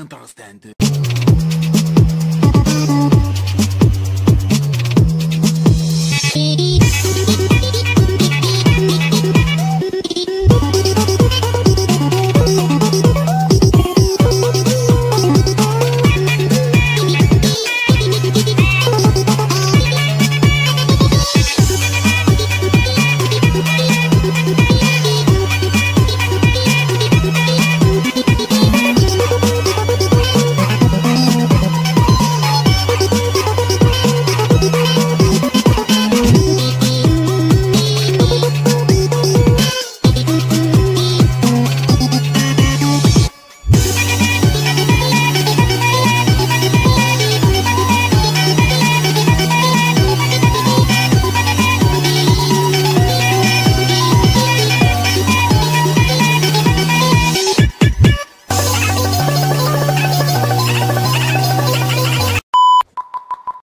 understand it.